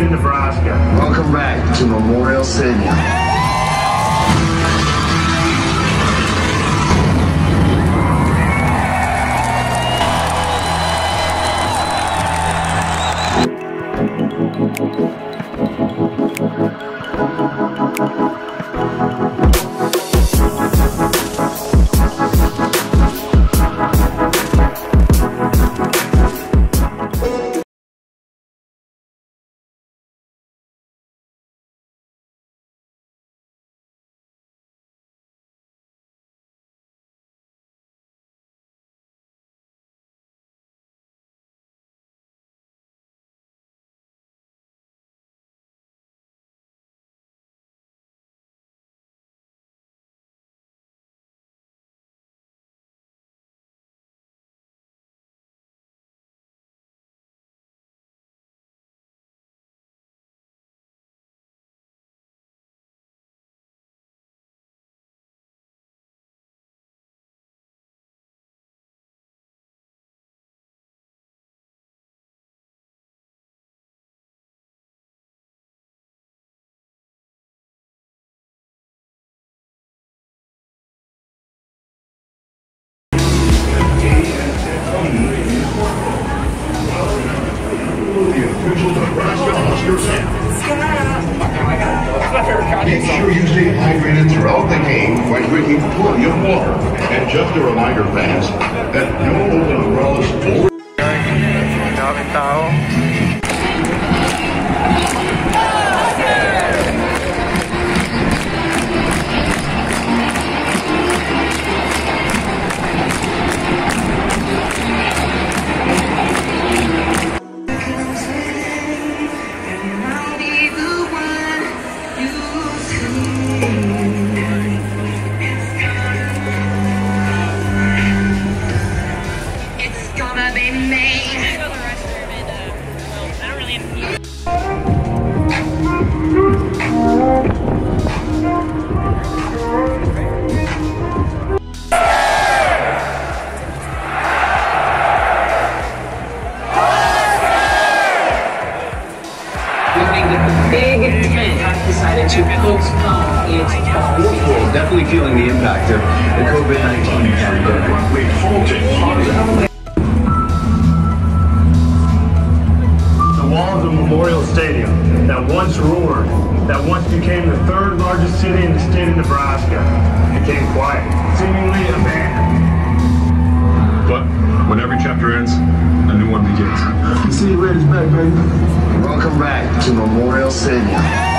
in Nebraska. Welcome back to Memorial Stadium. Make sure you stay hydrated throughout the game by drinking plenty of water. And just a reminder, fans, that no open umbrellas or tao. Feeling the impact of the COVID-19 pandemic. we've halted positive The walls of Memorial Stadium that once roared, that once became the third largest city in the state of Nebraska, became quiet, seemingly abandoned. But when every chapter ends, a new one begins. Welcome back to Memorial Stadium.